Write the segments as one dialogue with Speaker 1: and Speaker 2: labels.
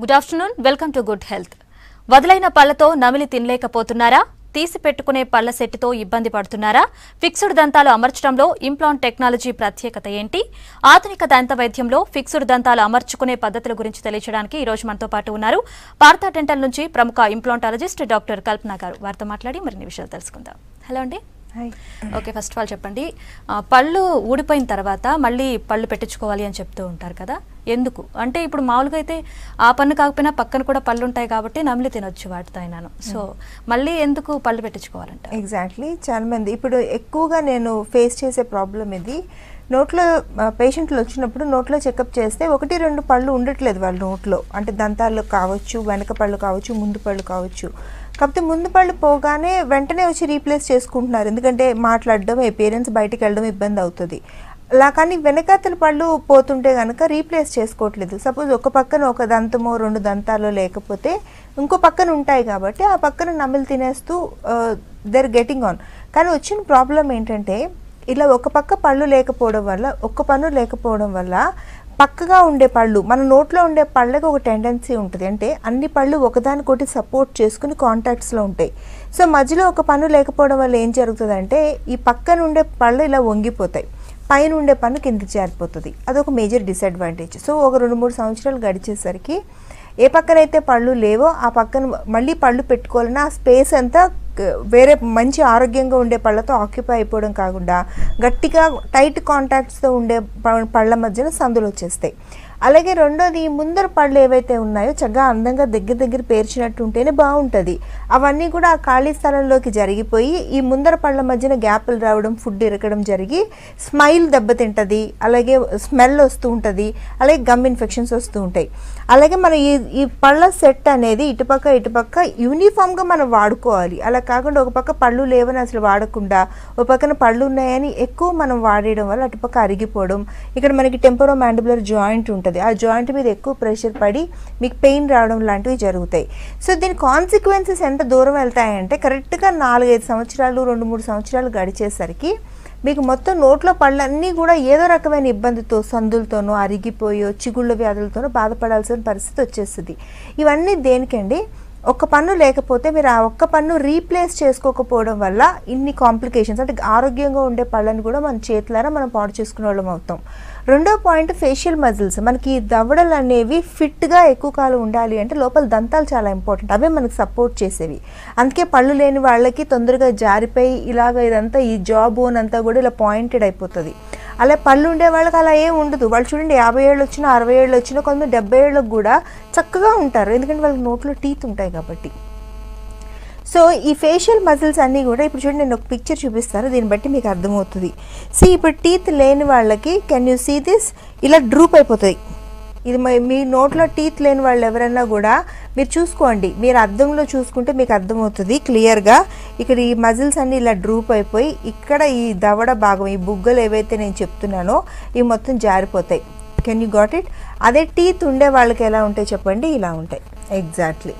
Speaker 1: Good afternoon welcome to good health వదిలైన పళ్ళతో నమిలి తినలేకపోతున్నారా? తీసి పెట్టుకునే పళ్ళ సెట్టితో ఇబ్బంది పడుతున్నారా? ఫిక్స్డ్ దంతాలు అమర్చడంలో ఇంప్లాంట్ టెక్నాలజీ ప్రత్యేకత ఏంటి? ఆధునిక దంత వైద్యంలో ఫిక్స్డ్ దంతాలు అమర్చుకునే పద్ధతుల గురించి తెలియజేయడానికి ఈ రోజు మనతో పాటు ఉన్నారు పార్థా డెంటల్ నుంచి ప్రముఖ ఇంప్లాంటాలజిస్ట్ డాక్టర్ కల్పన గారు. వారితో మాట్లాడి మరిన్ని విషయాలు తెలుసుకుందాం. హలో అండి. ఓకే ఫస్ట్ ఆఫ్ ఆల్ చెప్పండి. పళ్ళు ఊడిపోయిన తర్వాత మళ్ళీ పళ్ళు పెట్టించుకోవాలి అని చెప్తూ ఉంటారు కదా? ఎందుకు? అంటే ఇప్పుడు మామూలుగా అయితే ఆ పన్ను కాకపోయినా పక్కన కూడా పళ్ళు ఉంటాయి కాబట్టి నమిలి తినొచ్చు వాటితో అయినాను సో మళ్ళీ ఎందుకు పళ్ళు పెట్టించుకోవాలంట
Speaker 2: ఎగ్జాక్ట్లీ చాలా మంది ఇప్పుడు ఎక్కువగా నేను ఫేస్ చేసే ప్రాబ్లం ఇది. నోట్లో పేషెంట్లు వచ్చినప్పుడు నోట్లో చెకప్ చేస్తే ఒకటి రెండు పళ్ళు ఉండట్లేదు వాళ్ళ నోట్లో. అంటే దంతాలు కావచ్చు వెనక పళ్ళు కావచ్చు ముందు పళ్ళు కావచ్చు. కాకపోతే ముందు పళ్ళు పోగానే వెంటనే వచ్చి రీప్లేస్ చేసుకుంటున్నారు. ఎందుకంటే మాట్లాడడం పేరెంట్స్ బయటకు వెళ్ళడం ఇబ్బంది అవుతుంది. అలా కానీ వెనకాతల పళ్ళు పోతుంటే కనుక రీప్లేస్ చేసుకోవట్లేదు. సపోజ్ ఒక పక్కన ఒక దంతమో రెండు దంతాలు లేకపోతే ఇంకో పక్కన ఉంటాయి కాబట్టి ఆ పక్కన నమిలి తినేస్తూ దర్ గెటింగ్ ఆన్ కానీ వచ్చిన ప్రాబ్లం ఏంటంటే ఇలా ఒక పక్క పళ్ళు లేకపోవడం వల్ల ఒక్క పన్ను లేకపోవడం వల్ల పక్కగా ఉండే పళ్ళు మన నోట్లో ఉండే పళ్ళకి ఒక టెండెన్సీ ఉంటుంది. అంటే అన్ని పళ్ళు ఒకదానికొకటి సపోర్ట్ చేసుకుని కాంటాక్ట్స్లో ఉంటాయి. సో మధ్యలో ఒక పన్ను లేకపోవడం వల్ల ఏం జరుగుతుందంటే ఈ పక్కన ఉండే పళ్ళు ఇలా వంగిపోతాయి. పైన ఉండే పన్ను కిందికి జారిపోతుంది. అదొక మేజర్ డిసడ్వాంటేజ్ సో ఒక రెండు మూడు సంవత్సరాలు గడిచేసరికి ఏ పక్కనైతే పళ్ళు లేవో ఆ పక్కన మళ్ళీ పళ్ళు పెట్టుకోవాలన్నా ఆ స్పేస్ అంతా వేరే మంచి ఆరోగ్యంగా ఉండే పళ్ళతో ఆక్యుపై అయిపోవడం కాకుండా గట్టిగా టైట్ కాంటాక్ట్స్తో ఉండే పళ్ళ మధ్యన సందులు వచ్చేస్తాయి. అలాగే రెండోది ముందర పళ్ళు ఏవైతే ఉన్నాయో చక్కగా అందంగా దగ్గర దగ్గర పేర్చినట్టు ఉంటేనే బాగుంటుంది. అవన్నీ కూడా ఆ ఖాళీ స్థలంలోకి జరిగిపోయి ఈ ముందర పళ్ళ మధ్యన గ్యాపులు రావడం ఫుడ్ ఇరకడం జరిగి స్మైల్ దెబ్బతింటుంది అలాగే స్మెల్ వస్తూ ఉంటుంది అలాగే గమ్ ఇన్ఫెక్షన్స్ వస్తూ ఉంటాయి అలాగే మన ఈ ఈ పళ్ళ సెట్ అనేది ఇటుపక్క ఇటుపక్క యూనిఫామ్గా మనం వాడుకోవాలి. అలా కాకుండా ఒక పక్క పళ్ళు లేవని అసలు వాడకుండా ఒక పక్కన పళ్ళు ఉన్నాయని ఎక్కువ మనం వాడేయడం వల్ల అటుపక్క అరిగిపోవడం ఇక్కడ మనకి టెంపరో మ్యాండిబులర్ జాయింట్ ఉంటుంది. ఆ జాయింట్ మీద ఎక్కువ ప్రెషర్ పడి మీకు పెయిన్ రావడం లాంటివి జరుగుతాయి. సో దీని కాన్సిక్వెన్సెస్ ఎంత దూరం వెళ్తాయంటే కరెక్ట్గా నాలుగైదు సంవత్సరాలు రెండు మూడు సంవత్సరాలు గడిచేసరికి మీకు మొత్తం నోట్లో పళ్ళన్నీ కూడా ఏదో రకమైన ఇబ్బందితో సందులతోనో అరిగిపోయో చిగుళ్ళ వ్యాధులతోనో బాధపడాల్సిన పరిస్థితి వచ్చేస్తుంది. ఇవన్నీ దేనికండి? ఒక్క పన్ను లేకపోతే మీరు ఆ ఒక్క పన్ను రీప్లేస్ చేసుకోకపోవడం వల్ల ఇన్ని కాంప్లికేషన్స్ అంటే ఆరోగ్యంగా ఉండే పళ్ళను కూడా మన చేతులారా మనం పాడు చేసుకునే వాళ్ళం అవుతాం. రెండో పాయింట్ ఫేషియల్ మజిల్స్ మనకి దవడలు అనేవి ఫిట్గా ఎక్కువ కాలం ఉండాలి అంటే లోపల దంతాలు చాలా ఇంపార్టెంట్ అవే మనకు సపోర్ట్ చేసేవి. అందుకే పళ్ళు లేని వాళ్ళకి తొందరగా జారిపోయి ఇలాగ ఇదంతా ఈ జాబ్ బోన్ అంతా కూడా ఇలా పాయింటెడ్ అయిపోతుంది. అలా పళ్ళు ఉండే వాళ్ళకి అలా ఏం ఉండదు. వాళ్ళు చూడండి యాభై ఏళ్ళు వచ్చినా అరవై ఏళ్ళు వచ్చినా కొంతమంది డెబ్బై ఏళ్ళకి కూడా చక్కగా ఉంటారు. ఎందుకంటే వాళ్ళకి నోట్లో టీత్ ఉంటాయి కాబట్టి. సో ఈ ఫేషియల్ మజిల్స్ అన్నీ కూడా ఇప్పుడు చూడండి నేను ఒక పిక్చర్ చూపిస్తాను. దీన్ని బట్టి మీకు అర్థమవుతుంది. సి ఇప్పుడు టీత్ లేని వాళ్ళకి కెన్ యూ సీ దిస్ ఇలా డ్రూప్ అయిపోతాయి. ఇది మీ- మీ నోట్లో టీత్ లేని వాళ్ళు ఎవరైనా కూడా మీరు చూసుకోండి. మీరు అద్దంలో చూసుకుంటే మీకు అర్థమవుతుంది క్లియర్గా. ఇక్కడ ఈ మజిల్స్ అన్ని ఇలా డ్రూప్ అయిపోయి ఇక్కడ ఈ దవడ భాగం ఈ బుగ్గలు ఏవైతే నేను చెప్తున్నానో ఇవి మొత్తం జారిపోతాయి. కెన్ యూ గాట్ ఇట్ అదే టీత్ ఉండే వాళ్ళకి ఎలా ఉంటాయి చెప్పండి? ఇలా ఉంటాయి. ఎగ్జాక్ట్లీ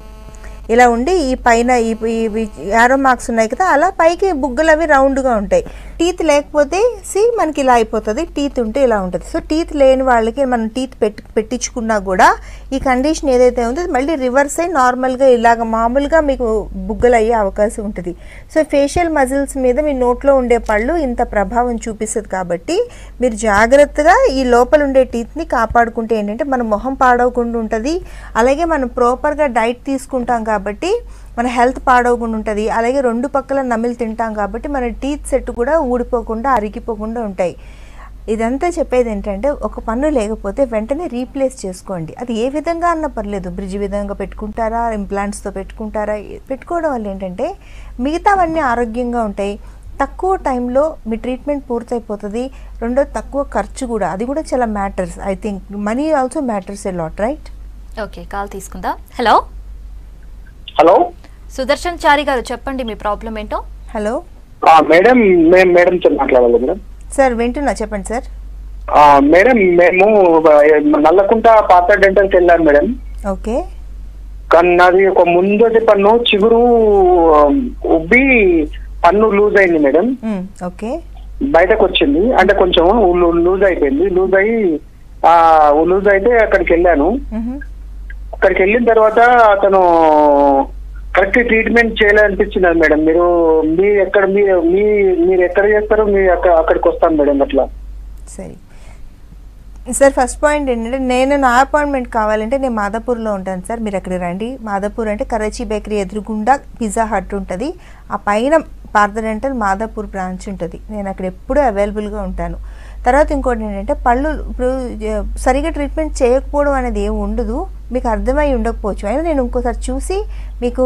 Speaker 2: ఇలా ఉండి ఈ పైన ఈ యారో మార్క్స్ ఉన్నాయి కదా అలా పైకి బుగ్గలు అవి రౌండ్గా ఉంటాయి. టీత్ లేకపోతే సి మనకి ఇలా అయిపోతుంది టీత్ ఉంటే ఇలా ఉంటుంది. సో టీత్ లేని వాళ్ళకి మనం టీత్ పెట్టి పెట్టించుకున్నా కూడా ఈ కండిషన్ ఏదైతే ఉందో మళ్ళీ రివర్స్ అయ్యి నార్మల్గా ఇలాగ మామూలుగా మీకు బుగ్గలు అయ్యే అవకాశం ఉంటుంది. సో ఫేషియల్ మజిల్స్ మీద మీ నోట్లో ఉండే పళ్ళు ఇంత ప్రభావం చూపిస్తుంది కాబట్టి మీరు జాగ్రత్తగా ఈ లోపల ఉండే టీత్ని కాపాడుకుంటే ఏంటంటే మన మొహం పాడవకుండా ఉంటుంది. అలాగే మనం ప్రాపర్గా డైట్ తీసుకుంటాం కాబట్టి మన హెల్త్ పాడవకుండా ఉంటుంది. అలాగే రెండు పక్కల నమిలి తింటాం కాబట్టి మన టీత్ సెట్ కూడా ఊడిపోకుండా అరిగిపోకుండా ఉంటాయి. ఇదంతా చెప్పేది ఏంటంటే ఒక పన్ను లేకపోతే వెంటనే రీప్లేస్ చేసుకోండి. అది ఏ విధంగా అన్న పర్లేదు. బ్రిడ్జ్ విధంగా పెట్టుకుంటారా? ఇంప్లాంట్స్తో పెట్టుకుంటారా? పెట్టుకోవడం వల్ల ఏంటంటే మిగతావన్నీ ఆరోగ్యంగా ఉంటాయి. తక్కువ టైంలో మీ ట్రీట్మెంట్ పూర్తయిపోతుంది. రెండో తక్కువ ఖర్చు కూడా. అది కూడా చాలా matters. I think money also matters a lot right?
Speaker 1: Okay call తీసుకుందాం. హలో?
Speaker 3: హలో?
Speaker 1: సుదర్శన్ చారి గారు చెప్పండి మీ ప్రాబ్లం ఏంటో?
Speaker 2: హలో?
Speaker 3: ఆ, మేడం మేము మేడం మాట్లాడాలి మేడం.
Speaker 2: సార్ వింటున్నా చెప్పండి సార్.
Speaker 3: ఆ, మేడం మేము నల్లకుంట పాత డెంటల్కి వెళ్ళాను మేడం.
Speaker 2: ఓకే.
Speaker 3: కానీ నాది ఒక ముందటి పన్ను చిగురు ఉబ్బి పన్ను లూజ్ అయింది మేడం.
Speaker 2: ఓకే.
Speaker 3: బయటకు వచ్చింది. అంటే కొంచెం లూజ్ అయిపోయింది. లూజ్ అయ్యి ఆ లూజ్ అయితే అక్కడికి వెళ్ళాను. అక్కడికి వెళ్ళిన తర్వాత అతను కరెక్ట్ ట్రీట్మెంట్ చేయాలనిపించింది మేడం? మీరు మీ ఎక్కడ మీ మీ మీరు ఎక్కడ చేస్తారో మీ అక్కడికి వస్తాను మేడం అట్లా.
Speaker 2: సరే. సార్ ఫస్ట్ పాయింట్ ఏంటంటే నేను నా అపాయింట్మెంట్ కావాలంటే నేను మాదాపూర్లో ఉంటాను సార్. మీరు అక్కడ రండి. మాదాపూర్ అంటే కరాచీ బేకరీ ఎదురుగుండా పిజ్జా హట్ ఉంటుంది. ఆ పైన పార్థడెంటల్ మాదాపూర్ బ్రాంచ్ ఉంటుంది. నేను అక్కడ ఎప్పుడూ అవైలబుల్గా ఉంటాను. తర్వాత ఇంకోటి ఏంటంటే పళ్ళు ఇప్పుడు సరిగ్గా సరిగా ట్రీట్మెంట్ చేయకపోవడం అనేది ఏమి ఉండదు. మీకు అర్థమై ఉండకపోవచ్చు. అయినా నేను ఇంకోసారి చూసి మీకు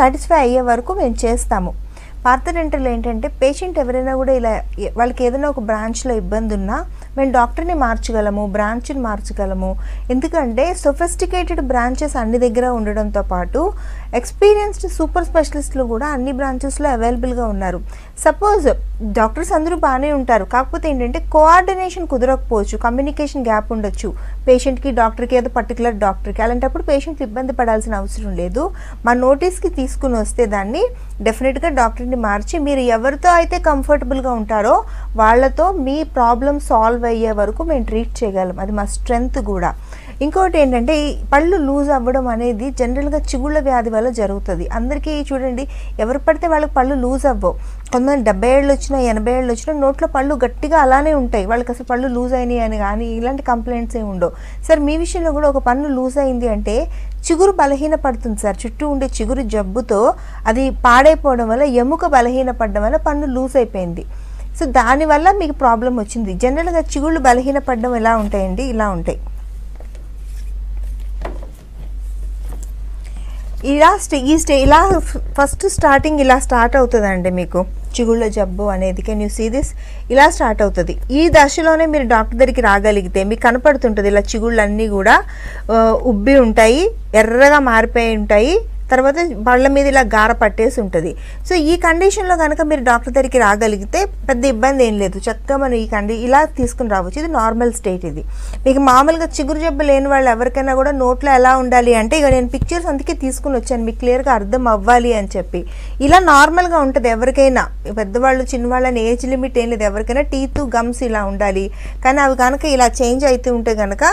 Speaker 2: సాటిస్ఫై అయ్యే వరకు మేము చేస్తాము. పార్థడెంటల్ ఏంటంటే పేషెంట్ ఎవరైనా కూడా ఇలా వాళ్ళకి ఏదైనా ఒక బ్రాంచ్లో ఇబ్బంది ఉన్నా మేము డాక్టర్ని మార్చగలము బ్రాంచ్ని మార్చగలము. ఎందుకంటే సొఫిస్టికేటెడ్ బ్రాంచెస్ అన్ని దగ్గర ఉండడంతో పాటు ఎక్స్పీరియన్స్డ్ సూపర్ స్పెషలిస్టులు కూడా అన్ని బ్రాంచెస్లో అవైలబుల్గా ఉన్నారు. సపోజ్ డాక్టర్స్ అందరూ బాగానే ఉంటారు. కాకపోతే ఏంటంటే కోఆర్డినేషన్ కుదరకపోవచ్చు కమ్యూనికేషన్ గ్యాప్ ఉండొచ్చు. పేషెంట్కి డాక్టర్కి ఏదో పర్టికులర్ డాక్టర్కి అలాంటప్పుడు పేషెంట్ ఇబ్బంది పడాల్సిన అవసరం లేదు. మా నోటీస్కి తీసుకుని వస్తే దాన్ని డెఫినెట్గా డాక్టర్ని మార్చి మీరు ఎవరితో అయితే కంఫర్టబుల్గా ఉంటారో వాళ్ళతో మీ ప్రాబ్లం సాల్వ్ అయ్యే వరకు మేము ట్రీట్ చేయగలం. అది మా స్ట్రెంగ్త్ కూడా. ఇంకోటి ఏంటంటే ఈ పళ్ళు లూజ్ అవ్వడం అనేది జనరల్గా చిగుళ్ళ వ్యాధి వల్ల జరుగుతుంది. అందరికీ చూడండి ఎవరు పడితే వాళ్ళకి పళ్ళు లూజ్ అవ్వవు. కొంతమంది డెబ్బై ఏళ్ళు వచ్చినా ఎనభై ఏళ్ళు వచ్చినా నోట్లో పళ్ళు గట్టిగా అలానే ఉంటాయి. వాళ్ళకి అసలు పళ్ళు లూజ్ అయినాయి అని కానీ ఇలాంటి కంప్లైంట్స్ ఏమి ఉండవు. సార్ మీ విషయంలో కూడా ఒక పన్ను లూజ్ అయింది అంటే చిగురు బలహీన పడుతుంది సార్. చుట్టూ ఉండే చిగురు జబ్బుతో అది పాడైపోవడం వల్ల ఎముక బలహీన పడడం వల్ల పన్ను లూజ్ అయిపోయింది. సో దానివల్ల మీకు ప్రాబ్లం వచ్చింది. జనరల్గా చిగుళ్ళు బలహీన పడడం ఎలా ఉంటాయండి? ఇలా ఉంటాయి. ఇలా స్టే ఈ స్టే ఇలా ఫస్ట్ స్టార్టింగ్ ఇలా స్టార్ట్ అవుతుందండి మీకు. చిగుళ్ళ జబ్బు అనేది కెన్ యూ సీ దిస్ ఇలా స్టార్ట్ అవుతుంది. ఈ దశలోనే మీరు డాక్టర్ దగ్గరికి రాగలిగితే మీకు కనపడుతుంటుంది ఇలా చిగుళ్ళన్నీ కూడా ఉబ్బి ఉంటాయి ఎర్రగా మారిపోయి ఉంటాయి తర్వాత బళ్ళ మీద ఇలా గార పట్టేసి ఉంటుంది. సో ఈ కండిషన్లో కనుక మీరు డాక్టర్ దగ్గరికి రాగలిగితే పెద్ద ఇబ్బంది ఏం లేదు. చక్కగా మనం ఈ కండి ఇలా తీసుకుని రావచ్చు. ఇది నార్మల్ స్టేట్ ఇది. మీకు మామూలుగా చిగురు జబ్బు లేని వాళ్ళు ఎవరికైనా కూడా నోట్లో ఎలా ఉండాలి అంటే ఇక నేను పిక్చర్స్ అందుకే తీసుకుని వచ్చాను. మీకు క్లియర్గా అర్థం అవ్వాలి అని చెప్పి. ఇలా నార్మల్గా ఉంటుంది ఎవరికైనా. పెద్దవాళ్ళు చిన్నవాళ్ళని ఏజ్ లిమిట్ ఏం లేదు. ఎవరికైనా టీత్ గమ్స్ ఇలా ఉండాలి. కానీ అవి కనుక ఇలా చేంజ్ అవుతూ ఉంటే కనుక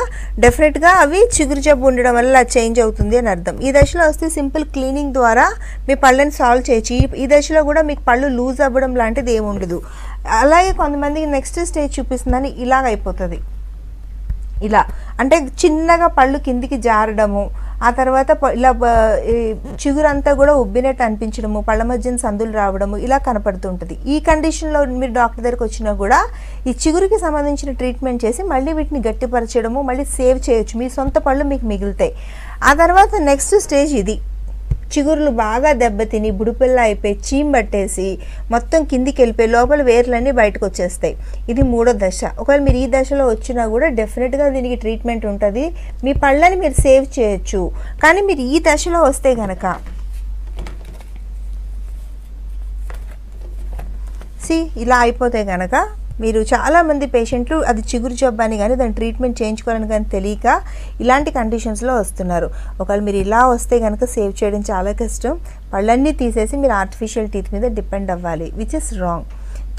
Speaker 2: డెఫినెట్గా అవి చిగురు జబ్బు ఉండడం వల్ల చేంజ్ అవుతుంది అని అర్థం. ఈ దశలో వస్తే సింపుల్ క్లీనింగ్ ద్వారా మీ పళ్ళని సాల్వ్ చేయొచ్చు ఈ- దశలో కూడా మీకు పళ్ళు లూజ్ అవ్వడం లాంటిది ఏమి ఉండదు. అలాగే కొంతమందికి నెక్స్ట్ స్టేజ్ చూపిస్తుందని ఇలాగ అయిపోతుంది. ఇలా. అంటే చిన్నగా పళ్ళు కిందికి జారడము ఆ తర్వాత ఇలా చిగురంతా కూడా ఉబ్బినట్టు అనిపించడము పళ్ళ మధ్యన సందులు రావడము ఇలా కనపడుతుంటుంది. ఈ కండిషన్లో మీరు డాక్టర్ దగ్గరికి వచ్చినా కూడా ఈ చిగురికి సంబంధించిన ట్రీట్మెంట్ చేసి మళ్ళీ వీటిని గట్టిపరచడము మళ్ళీ సేవ్ చేయొచ్చు. మీ సొంత పళ్ళు మీకు మిగులుతాయి. ఆ తర్వాత నెక్స్ట్ స్టేజ్ ఇది. చిగురులు బాగా దెబ్బతిని బుడిపిల్ల అయిపోయి చీమ్ పట్టేసి మొత్తం కిందికి వెళ్ళిపోయి లోపల వేర్లన్నీ బయటకు వచ్చేస్తాయి. ఇది మూడో దశ. ఒకవేళ మీరు ఈ దశలో వచ్చినా కూడా డెఫినెట్గా దీనికి ట్రీట్మెంట్ ఉంటుంది. మీ పళ్ళని మీరు సేవ్ చేయొచ్చు. కానీ మీరు ఈ దశలో వస్తే గనక సి ఇలా అయిపోతే గనక మీరు చాలామంది పేషెంట్లు అది చిగురు జబ్బు అని కానీ దాని ట్రీట్మెంట్ చేయించుకోవాలని కానీ తెలియక ఇలాంటి కండిషన్స్లో వస్తున్నారు. ఒకవేళ మీరు ఇలా వస్తే కనుక సేవ్ చేయడం చాలా కష్టం. పళ్ళన్నీ తీసేసి మీరు ఆర్టిఫిషియల్ టీత్ మీద డిపెండ్ అవ్వాలి విచ్ ఇస్ రాంగ్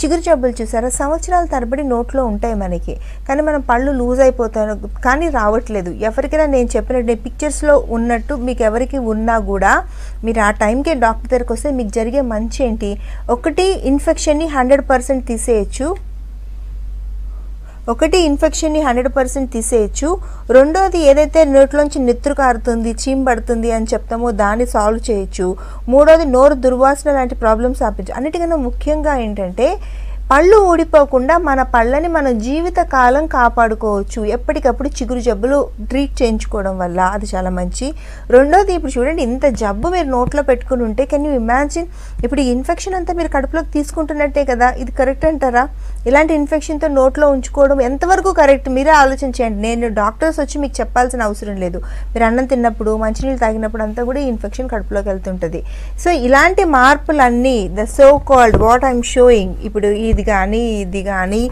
Speaker 2: చిగురు జబ్బులు చూసారా? సంవత్సరాల తరబడి నోట్లో ఉంటాయి మనకి. కానీ మనం పళ్ళు లూజ్ అయిపోతాను కానీ రావట్లేదు. ఎవరికైనా నేను చెప్పినట్టు పిక్చర్స్లో ఉన్నట్టు మీకు ఎవరికి ఉన్నా కూడా మీరు ఆ టైంకే డాక్టర్ దగ్గరికి వస్తే మీకు జరిగే మంచి ఏంటి? ఒకటి ఇన్ఫెక్షన్ని హండ్రెడ్ పర్సెంట్ తీసేయచ్చు. ఒకటి ఇన్ఫెక్షన్ని హండ్రెడ్ పర్సెంట్ తీసేయచ్చు. రెండోది ఏదైతే నోట్లోంచి నెత్తురు కారుతుంది చీమ్ పడుతుంది అని చెప్తామో దాన్ని సాల్వ్ చేయొచ్చు. మూడోది నోరు దుర్వాసన లాంటి ప్రాబ్లమ్స్ ఆపించు అన్నిటికన్నా ముఖ్యంగా ఏంటంటే పళ్ళు ఊడిపోకుండా మన పళ్ళని మన జీవిత కాలం కాపాడుకోవచ్చు. ఎప్పటికప్పుడు చిగురు జబ్బులు ట్రీట్ చేయించుకోవడం వల్ల అది చాలా మంచి. రెండోది ఇప్పుడు చూడండి ఇంత జబ్బు మీరు నోట్లో పెట్టుకుని ఉంటే కెన్ యూ ఇమాజిన్ ఇప్పుడు ఇన్ఫెక్షన్ అంతా మీరు కడుపులోకి తీసుకుంటున్నట్టే కదా ఇది కరెక్ట్ అంటారా? ఇలాంటి ఇన్ఫెక్షన్తో నోట్లో ఉంచుకోవడం ఎంతవరకు కరెక్ట్? మీరే ఆలోచించండి నేను డాక్టర్స్ వచ్చి మీకు చెప్పాల్సిన అవసరం లేదు. మీరు అన్నం తిన్నప్పుడు మంచినీళ్ళు తాగినప్పుడు అంతా కూడా ఈ ఇన్ఫెక్షన్ కడుపులోకి వెళ్తుంటుంది. సో ఇలాంటి మార్పులన్నీ the so called what I'm showing ఇప్పుడు ఇది కానీ ఇది కానీ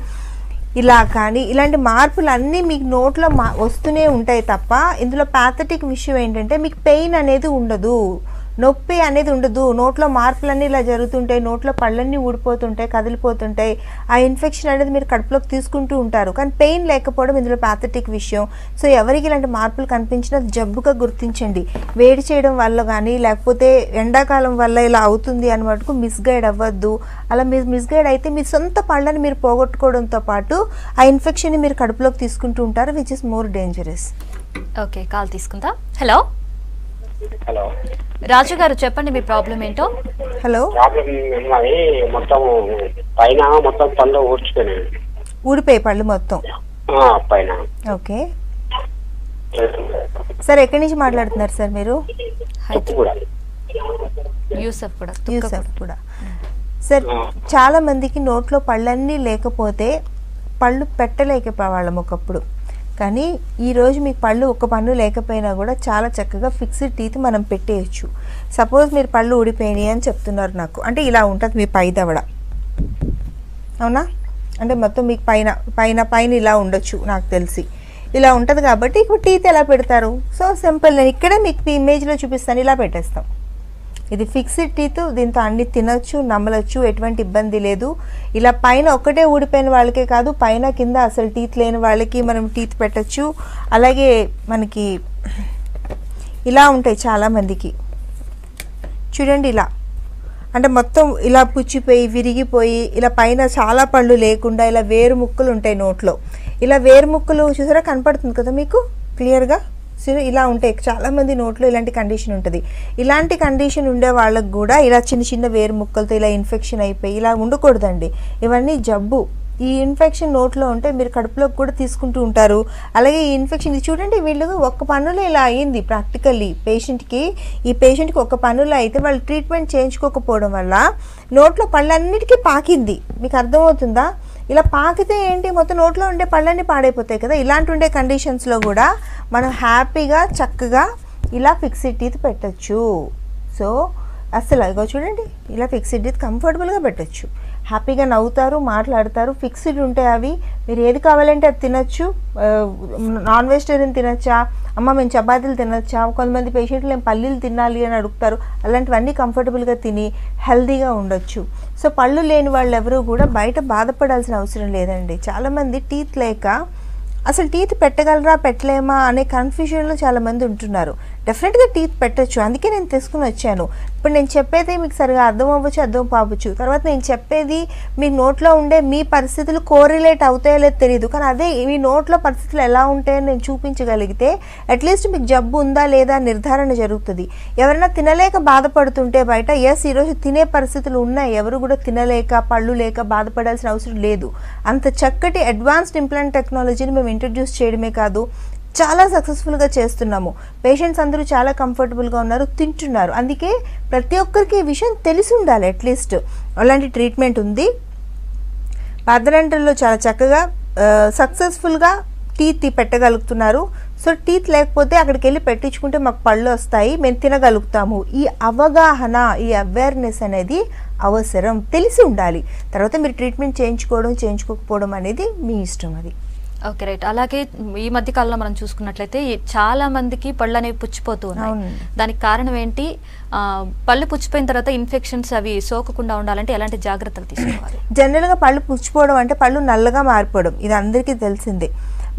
Speaker 2: ఇలా కానీ ఇలాంటి మార్పులు అన్నీ మీకు నోట్లో మా వస్తూనే ఉంటాయి తప్ప ఇందులో ప్యాథటిక్ విషయం ఏంటంటే మీకు పెయిన్ అనేది ఉండదు. నొప్పి అనేది ఉండదు. నోట్లో మార్పులన్నీ ఇలా జరుగుతుంటాయి. నోట్లో పళ్ళన్నీ ఊడిపోతుంటాయి కదిలిపోతుంటాయి. ఆ ఇన్ఫెక్షన్ అనేది మీరు కడుపులోకి తీసుకుంటూ ఉంటారు. కానీ పెయిన్ లేకపోవడం ఇందులో ప్యాథటిక్ విషయం. సో ఎవరికి ఇలాంటి మార్పులు కనిపించినా జబ్బుగా గుర్తించండి. వేడి చేయడం వల్ల కానీ లేకపోతే ఎండాకాలం వల్ల ఇలా అవుతుంది అని మటుకు మిస్గైడ్ అవ్వద్దు. అలా మీరు మిస్గైడ్ అయితే మీ సొంత పళ్ళని మీరు పోగొట్టుకోవడంతో పాటు ఆ ఇన్ఫెక్షన్ని మీరు కడుపులోకి తీసుకుంటూ ఉంటారు which is more dangerous
Speaker 1: okay call తీసుకుందాం. హలో
Speaker 4: హలో
Speaker 1: రాజు గారు చెప్పండి మీ ప్రాబ్లం ఏంటో?
Speaker 2: హలో?
Speaker 4: ప్రాబ్లం ఉన్నది మొత్తం పైన మొత్తం పళ్ళు
Speaker 2: ఊడిపోయి పళ్ళు మొత్తం?
Speaker 4: పైన.
Speaker 2: ఓకే. సార్ ఎక్కడి నుంచి మాట్లాడుతున్నారు సార్ మీరు?
Speaker 4: కూడా.
Speaker 1: యూసఫ్ కూడా తుక్క
Speaker 2: యూసఫ్ కూడా. సార్ చాలా మందికి నోట్లో పళ్ళన్నీ లేకపోతే పళ్ళు పెట్టలేకపోయేవాళ్ళం ఒకప్పుడు. కానీ ఈరోజు మీకు పళ్ళు ఒక పన్ను లేకపోయినా కూడా చాలా చక్కగా ఫిక్స్డ్ టీత్ మనం పెట్టేయచ్చు. సపోజ్ మీరు పళ్ళు ఊడిపోయినాయి అని చెప్తున్నారు నాకు. అంటే ఇలా ఉంటుంది మీ పై దవడ. అవునా? అంటే మొత్తం మీకు పైన పైన పైన ఇలా ఉండొచ్చు నాకు తెలిసి. ఇలా ఉంటుంది కాబట్టి ఇప్పుడు టీత్ ఎలా పెడతారు? సో సింపుల్ నేను ఇక్కడే మీకు మీ ఇమేజ్లో చూపిస్తాను. ఇలా పెట్టేస్తాం. ఇది ఫిక్స్డ్ టీత్ దీంతో అన్ని తినొచ్చు నమ్మలొచ్చు ఎటువంటి ఇబ్బంది లేదు. ఇలా పైన ఒకటే ఊడిపోయిన వాళ్ళకే కాదు పైన కింద అసలు టీత్ లేని వాళ్ళకి మనం టీత్ పెట్టచ్చు. అలాగే మనకి ఇలా ఉంటాయి చాలామందికి. చూడండి ఇలా. అంటే మొత్తం ఇలా పుచ్చిపోయి విరిగిపోయి ఇలా పైన చాలా పళ్ళు లేకుండా ఇలా వేరు ముక్కలు ఉంటాయి నోట్లో. ఇలా వేరు ముక్కలు చూసారా? కనపడుతుంది కదా మీకు? క్లియర్గా సో ఇలా ఉంటాయి చాలామంది నోట్లో ఇలాంటి కండిషన్ ఉంటుంది. ఇలాంటి కండిషన్ ఉండే వాళ్ళకు కూడా ఇలా చిన్న చిన్న వేరు ముక్కలతో ఇలా ఇన్ఫెక్షన్ అయిపోయి ఇలా ఉండకూడదండి. ఇవన్నీ జబ్బు. ఈ ఇన్ఫెక్షన్ నోట్లో ఉంటే మీరు కడుపులోకి కూడా తీసుకుంటూ ఉంటారు. అలాగే ఈ ఇన్ఫెక్షన్ ఇది చూడండి వీళ్ళు ఒక్క పన్నులో ఇలా అయ్యింది ప్రాక్టికల్లీ పేషెంట్కి ఈ పేషెంట్కి ఒక పన్నులో అయితే వాళ్ళు ట్రీట్మెంట్ చేయించుకోకపోవడం వల్ల నోట్లో పళ్ళన్నిటికీ పాకింది. మీకు అర్థమవుతుందా? ఇలా పాకితే ఏంటి? మొత్తం నోట్లో ఉండే పళ్ళన్నీ పాడైపోతాయి కదా. ఇలాంటి ఉండే కండిషన్స్లో కూడా మనం హ్యాపీగా చక్కగా ఇలా ఫిక్స్డ్ టీత్ పెట్టచ్చు. సో అసలు ఇగో చూడండి ఇలా ఫిక్స్డ్ టీత్ కంఫర్టబుల్గా పెట్టచ్చు. హ్యాపీగా నవ్వుతారు మాట్లాడతారు. ఫిక్స్డ్ ఉంటాయి అవి మీరు ఏది కావాలంటే అది తినచ్చు. నాన్ వెజిటేరియన్ తినచ్చా? అమ్మ మేము చపాతీలు తినచ్చా? కొంతమంది పేషెంట్లు మేము పల్లీలు తినాలి అని అడుగుతారు. అలాంటివన్నీ కంఫర్టబుల్గా తిని హెల్దీగా ఉండొచ్చు. సో పళ్ళు లేని వాళ్ళు ఎవరూ కూడా బయట బాధపడాల్సిన అవసరం లేదండి. చాలామంది టీత్ లేక అసలు టీత్ పెట్టగలరా పెట్టలేమా? అనే కన్ఫ్యూజన్లో చాలామంది ఉంటున్నారు. డెఫినెట్గా టీత్ పెట్టచ్చు. అందుకే నేను తీసుకుని వచ్చాను. ఇప్పుడు నేను చెప్పేది మీకు సరిగా అర్థం అవ్వచ్చు అర్థం పావచ్చు తర్వాత నేను చెప్పేది మీ నోట్లో ఉండే మీ పరిస్థితులు కోరిలేట్ అవుతాయో లేదో తెలియదు కానీ అదే మీ నోట్లో పరిస్థితులు ఎలా ఉంటాయో నేను చూపించగలిగితే అట్లీస్ట్ మీకు జబ్బు ఉందా లేదా నిర్ధారణ జరుగుతుంది. ఎవరైనా తినలేక బాధపడుతుంటే బయట ఎస్ ఈరోజు తినే పరిస్థితులు ఉన్నాయి. ఎవరు కూడా తినలేక పళ్ళు లేక బాధపడాల్సిన అవసరం లేదు. అంత చక్కటి అడ్వాన్స్డ్ ఇంప్లాంట్ టెక్నాలజీని మేము ఇంట్రడ్యూస్ చేయడమే కాదు. చాలా సక్సెస్ఫుల్గా చేస్తున్నాము. పేషెంట్స్ అందరూ చాలా కంఫర్టబుల్గా ఉన్నారు తింటున్నారు. అందుకే ప్రతి ఒక్కరికి ఈ విషయం తెలిసి ఉండాలి అట్లీస్ట్ అలాంటి ట్రీట్మెంట్ ఉంది. పాదరంటల్లో చాలా చక్కగా సక్సెస్ఫుల్గా టీత్ పెట్టగలుగుతున్నారు. సో టీత్ లేకపోతే అక్కడికి వెళ్ళి పెట్టించుకుంటే మాకు పళ్ళు వస్తాయి మేము తినగలుగుతాము. ఈ అవగాహన ఈ అవేర్నెస్ అనేది అవసరం. తెలిసి ఉండాలి. తర్వాత మీరు ట్రీట్మెంట్ చేయించుకోవడం చేయించుకోకపోవడం అనేది మీ ఇష్టం అది.
Speaker 1: Okay right. అలాగే ఈ మధ్య కాలంలో మనం చూసుకున్నట్లయితే చాలా మందికి పళ్ళు అనేవి పుచ్చిపోతూ ఉన్నాయి. దానికి కారణం ఏంటి? పళ్ళు పుచ్చిపోయిన తర్వాత ఇన్ఫెక్షన్స్ అవి సోకకుండా ఉండాలంటే ఎలాంటి జాగ్రత్తలు తీసుకోవాలి?
Speaker 2: జనరల్గా పళ్ళు పుచ్చిపోవడం అంటే పళ్ళు నల్లగా మారిపోవడం. ఇది అందరికీ తెలిసిందే.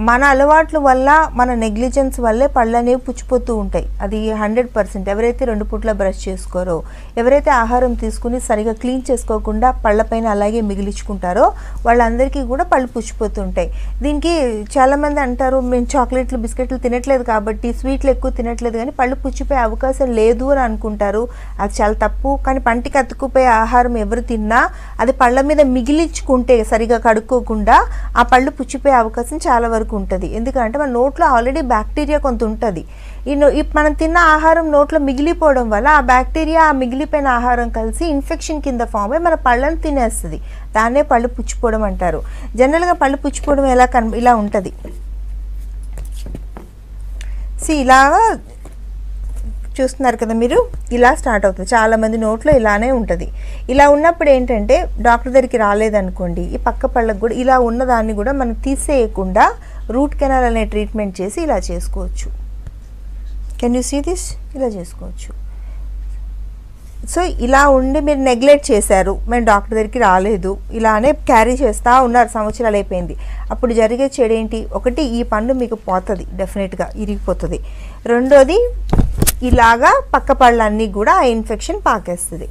Speaker 2: మన అలవాట్ల వల్ల మన నెగ్లిజెన్స్ వల్లే పళ్ళు అనేవి పుచ్చిపోతూ ఉంటాయి. అది హండ్రెడ్ పర్సెంట్ ఎవరైతే రెండు పూట్ల బ్రష్ చేసుకోరో ఎవరైతే ఆహారం తీసుకుని సరిగా క్లీన్ చేసుకోకుండా పళ్ళపైన అలాగే మిగిలించుకుంటారో వాళ్ళందరికీ కూడా పళ్ళు పుచ్చిపోతుంటాయి దీనికి చాలామంది అంటారు మేము చాక్లెట్లు బిస్కెట్లు తినట్లేదు కాబట్టి స్వీట్లు ఎక్కువ తినట్లేదు కానీ పళ్ళు పుచ్చిపోయే అవకాశం లేదు అని అనుకుంటారు. అది చాలా తప్పు. కానీ పంటికి అతుక్కుపోయే ఆహారం ఎవరు తిన్నా అది పళ్ళ మీద మిగిలించుకుంటే సరిగా కడుక్కోకుండా ఆ పళ్ళు పుచ్చిపోయే అవకాశం చాలా వరకు ఉంటుంది. ఎందుకంటే మన నోట్లో ఆల్రెడీ బ్యాక్టీరియా కొంత ఉంటుంది ఈ మనం తిన్న ఆహారం నోట్లో మిగిలిపోవడం వల్ల ఆ బ్యాక్టీరియా ఆ మిగిలిపోయిన ఆహారం కలిసి ఇన్ఫెక్షన్ కింద ఫామ్ అయ్యి మన పళ్ళను తినేస్తుంది. దాన్నే పళ్ళు పుచ్చిపోవడం అంటారు. జనరల్గా పళ్ళు పుచ్చిపోవడం ఎలా కన్ ఇలా ఉంటుంది. సి ఇలాగా చూస్తున్నారు కదా మీరు? ఇలా స్టార్ట్ అవుతుంది. చాలామంది నోట్లో ఇలానే ఉంటుంది. ఇలా ఉన్నప్పుడు ఏంటంటే డాక్టర్ దగ్గరికి రాలేదనుకోండి ఈ పక్క పళ్ళకు కూడా ఇలా ఉన్న దాన్ని కూడా మనం తీసేయకుండా రూట్ కెనాల్ అనే ట్రీట్మెంట్ చేసి ఇలా చేసుకోవచ్చు. కెన్ యూ సీ దిస్ ఇలా చేసుకోవచ్చు. సో ఇలా ఉండి మీరు నెగ్లెక్ట్ చేశారు. మేము డాక్టర్ దగ్గరికి రాలేదు. ఇలానే క్యారీ చేస్తూ ఉన్నారు. సంవత్సరాలు అయిపోయింది. అప్పుడు జరిగే చెడు ఏంటి? ఒకటి ఈ పండు మీకు పోతుంది. డెఫినెట్గా ఇరిగిపోతుంది. రెండోది ఇలాగా పక్క పళ్ళన్నీ కూడా ఆ ఇన్ఫెక్షన్ పాకేస్తుంది.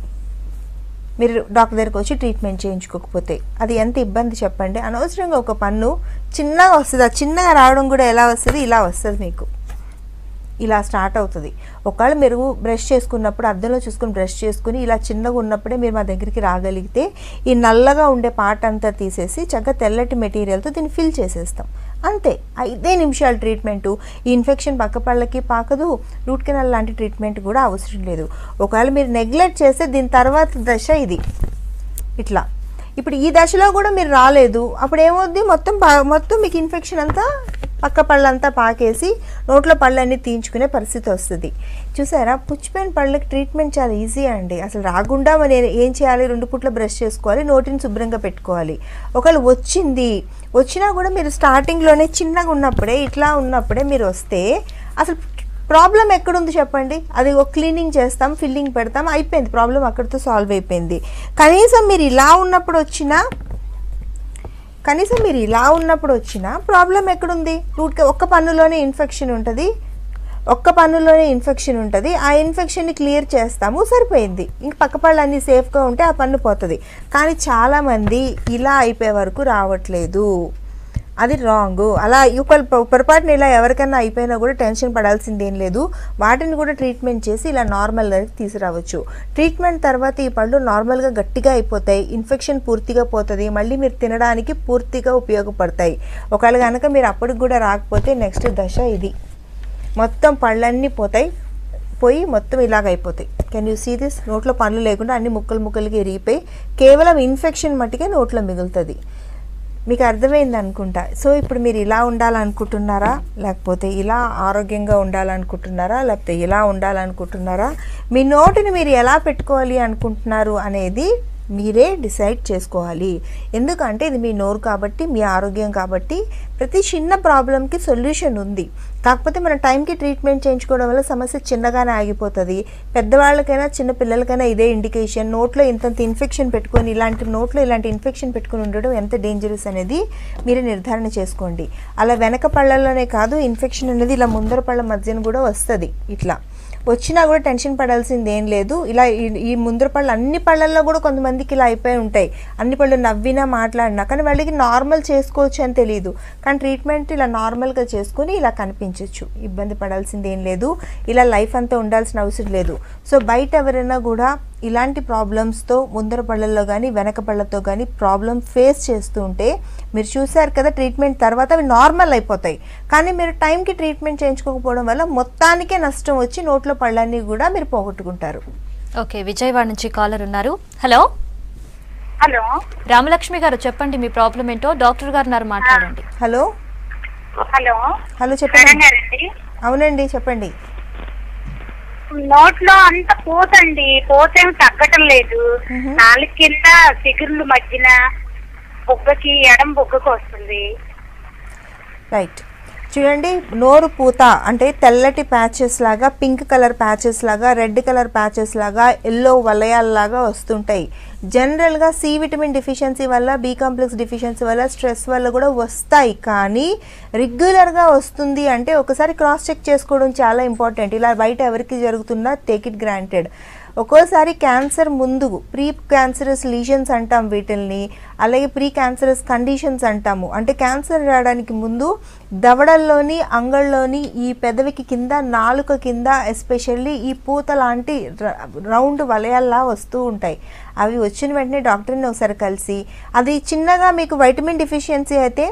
Speaker 2: మీరు డాక్టర్ దగ్గరికి వచ్చి ట్రీట్మెంట్ చేయించుకోకపోతే అది ఎంత ఇబ్బంది చెప్పండి. అనవసరంగా ఒక పన్ను చిన్నగా వస్తుంది. ఆ చిన్నగా రావడం కూడా ఎలా వస్తుంది? ఇలా వస్తుంది మీకు. ఇలా స్టార్ట్ అవుతుంది. ఒకవేళ మీరు బ్రష్ చేసుకున్నప్పుడు అద్దంలో చూసుకుని బ్రష్ చేసుకుని ఇలా చిన్నగా ఉన్నప్పుడే మీరు మా దగ్గరికి రాగలిగితే ఈ నల్లగా ఉండే పార్ట్ అంతా తీసేసి చక్కగా తెల్లటి మెటీరియల్తో దీన్ని ఫిల్ చేసేస్తాం. అంతే. ఐదే నిమిషాల ట్రీట్మెంటు. ఈ ఇన్ఫెక్షన్ పక్క పళ్ళకి పాకదు. రూట్ కెనాల్ లాంటి ట్రీట్మెంట్ కూడా అవసరం లేదు. ఒకవేళ మీరు నెగ్లెక్ట్ చేస్తే దీని తర్వాత దశ ఇది. ఇట్లా. ఇప్పుడు ఈ దశలో కూడా మీరు రాలేదు. అప్పుడు ఏమవుద్ది? మొత్తం మొత్తం మీకు ఇన్ఫెక్షన్ అంతా పక్క పళ్ళంతా పాకేసి నోట్లో పళ్ళన్నీ తీయించుకునే పరిస్థితి వస్తుంది. చూసారా? పుచ్చిపోయిన పళ్ళకి ట్రీట్మెంట్ చాలా ఈజీ అండి. అసలు రాకుండా మరి ఏం చేయాలి? రెండు పూట్ల బ్రష్ చేసుకోవాలి నోటిని శుభ్రంగా పెట్టుకోవాలి. ఒకవేళ వచ్చింది వచ్చినా కూడా మీరు స్టార్టింగ్లోనే చిన్నగా ఉన్నప్పుడే ఇట్లా ఉన్నప్పుడే మీరు వస్తే అసలు ప్రాబ్లం ఎక్కడుంది చెప్పండి? అది ఒక క్లీనింగ్ చేస్తాం ఫిల్లింగ్ పెడతాం అయిపోయింది. ప్రాబ్లం అక్కడితో సాల్వ్ అయిపోయింది. కనీసం మీరు ఇలా ఉన్నప్పుడు వచ్చినా కనీసం మీరు ఇలా ఉన్నప్పుడు వచ్చినా ప్రాబ్లం ఎక్కడుంది? రూట్కి ఒక్క పన్నులోనే ఇన్ఫెక్షన్ ఉంటుంది. ఒక్క పన్నులోనే ఇన్ఫెక్షన్ ఉంటుంది. ఆ ఇన్ఫెక్షన్ని క్లియర్ చేస్తాము సరిపోయింది. ఇంక పక్క పళ్ళు అన్నీ సేఫ్గా ఉంటే ఆ పన్ను పోతుంది. కానీ చాలామంది ఇలా అయిపోయే వరకు రావట్లేదు. అది రాంగ్. అలా ఒకవేళ పొ- పొరపాటున ఇలా ఎవరికైనా అయిపోయినా కూడా టెన్షన్ పడాల్సింది ఏం లేదు. వాటిని కూడా ట్రీట్మెంట్ చేసి ఇలా నార్మల్గా తీసుకురావచ్చు. ట్రీట్మెంట్ తర్వాత ఈ పళ్ళు నార్మల్గా గట్టిగా అయిపోతాయి. ఇన్ఫెక్షన్ పూర్తిగా పోతుంది. మళ్ళీ మీరు తినడానికి పూర్తిగా ఉపయోగపడతాయి. ఒకవేళ కనుక మీరు అప్పటికి కూడా రాకపోతే నెక్స్ట్ దశ ఇది. మొత్తం పళ్ళన్నీ పోతాయి. పోయి మొత్తం ఇలాగ అయిపోతాయి కెన్ యూ సీ దిస్ నోట్లో పళ్ళు లేకుండా అన్ని ముక్కలు ముక్కలకి ఎరిగిపోయి కేవలం ఇన్ఫెక్షన్ మట్టుకే నోట్లో మిగులుతుంది. మీకు అర్థమైంది అనుకుంటా. సో ఇప్పుడు మీరు ఇలా ఉండాలనుకుంటున్నారా? లేకపోతే ఇలా ఆరోగ్యంగా ఉండాలనుకుంటున్నారా? లేకపోతే ఇలా ఉండాలనుకుంటున్నారా? మీ నోటిని మీరు ఎలా పెట్టుకోవాలి అనుకుంటున్నారు అనేది మీరే డిసైడ్ చేసుకోవాలి. ఎందుకంటే ఇది మీ నోరు కాబట్టి మీ ఆరోగ్యం కాబట్టి ప్రతి చిన్న ప్రాబ్లంకి సొల్యూషన్ ఉంది. కాకపోతే మన టైంకి ట్రీట్మెంట్ చేయించుకోవడం వల్ల సమస్య చిన్నగానే ఆగిపోతుంది. పెద్దవాళ్ళకైనా చిన్న పిల్లలకైనా ఇదే ఇండికేషన్. నోట్లో ఇంతంత ఇన్ఫెక్షన్ పెట్టుకొని ఇలాంటి నోట్లో ఇలాంటి ఇన్ఫెక్షన్ పెట్టుకొని ఉండడం ఎంత డేంజరస్ అనేది మీరు నిర్ధారణ చేసుకోండి. అలా వెనక పళ్ళల్లోనే కాదు ఇన్ఫెక్షన్ అనేది ఇలా ముందర పళ్ళ మధ్యన కూడా వస్తుంది. ఇట్లా. వచ్చినా కూడా టెన్షన్ పడాల్సింది ఏం లేదు. ఇలా ఈ- ఈ ముందర పళ్ళు అన్ని పళ్ళల్లో కూడా కొంతమందికి ఇలా అయిపోయి ఉంటాయి. అన్ని పళ్ళు నవ్వినా మాట్లాడినా కానీ వాళ్ళకి నార్మల్ చేసుకోవచ్చు అని తెలియదు కానీ ట్రీట్మెంట్ ఇలా నార్మల్గా చేసుకుని ఇలా కనిపించవచ్చు ఇబ్బంది పడాల్సింది ఏం లేదు. ఇలా లైఫ్ అంతా ఉండాల్సిన అవసరం లేదు. సో బయట ఎవరైనా కూడా ఇలాంటి ప్రాబ్లమ్స్తో ముందర పళ్ళల్లో కానీ వెనక పళ్ళతో కానీ ప్రాబ్లం ఫేస్ చేస్తూ ఉంటే మీరు చూశారు కదా ట్రీట్మెంట్ తర్వాత అవి నార్మల్ అయిపోతాయి. కానీ మీరు టైంకి ట్రీట్మెంట్ చేయించుకోకపోవడం వల్ల మొత్తానికే నష్టం వచ్చి నోట్లో పళ్ళన్నీ కూడా మీరు పోగొట్టుకుంటారు.
Speaker 1: ఓకే విజయవాడ నుంచి కాలర్ ఉన్నారు. హలో
Speaker 5: హలో
Speaker 1: రామలక్ష్మి గారు చెప్పండి మీ ప్రాబ్లం ఏంటో. డాక్టర్ గారు ఉన్నారు మాట్లాడండి.
Speaker 2: హలో
Speaker 5: హలో
Speaker 2: హలో చెప్పండి.
Speaker 5: గారండి.
Speaker 2: అవునండి చెప్పండి.
Speaker 5: నోట్లో అంత పోతండి. పోతేం తగ్గటం లేదు. నాలుగు కింద సిగుర్లు మధ్యన బొగ్గకి ఎడం బొగ్గకు వస్తుంది.
Speaker 2: రైట్ చూడండి నోరు పూత అంటే తెల్లటి ప్యాచెస్ లాగా పింక్ కలర్ ప్యాచెస్ లాగా రెడ్ కలర్ ప్యాచెస్ లాగా ఎల్లో వలయాల్లాగా వస్తుంటాయి. జనరల్గా సి విటమిన్ డిఫిషియన్సీ వల్ల బి కాంప్లెక్స్ డిఫిషియన్సీ వల్ల స్ట్రెస్ వల్ల కూడా వస్తాయి. కానీ రెగ్యులర్గా వస్తుంది అంటే ఒకసారి క్రాస్ చెక్ చేసుకోవడం చాలా ఇంపార్టెంట్ ఇలా బయట ఎవరికి జరుగుతున్నా టేక్ ఇట్ గ్రాంటెడ్ ఒక్కోసారి క్యాన్సర్ ముందు ప్రీ క్యాన్సరస్ లీజన్స్ అంటాం వీటిల్ని అలాగే ప్రీ క్యాన్సరస్ కండిషన్స్ అంటాము. అంటే క్యాన్సర్ రావడానికి ముందు దవడల్లోని అంగళ్ళలోని ఈ పెదవికి కింద నాలుక కింద ఎస్పెషల్లీ ఈ పూత లాంటి రౌండ్ వలయాల్లా వస్తూ ఉంటాయి. అవి వచ్చిన వెంటనే డాక్టర్ని ఒకసారి కలిసి అది చిన్నగా మీకు వైటమిన్ డిఫిషియన్సీ అయితే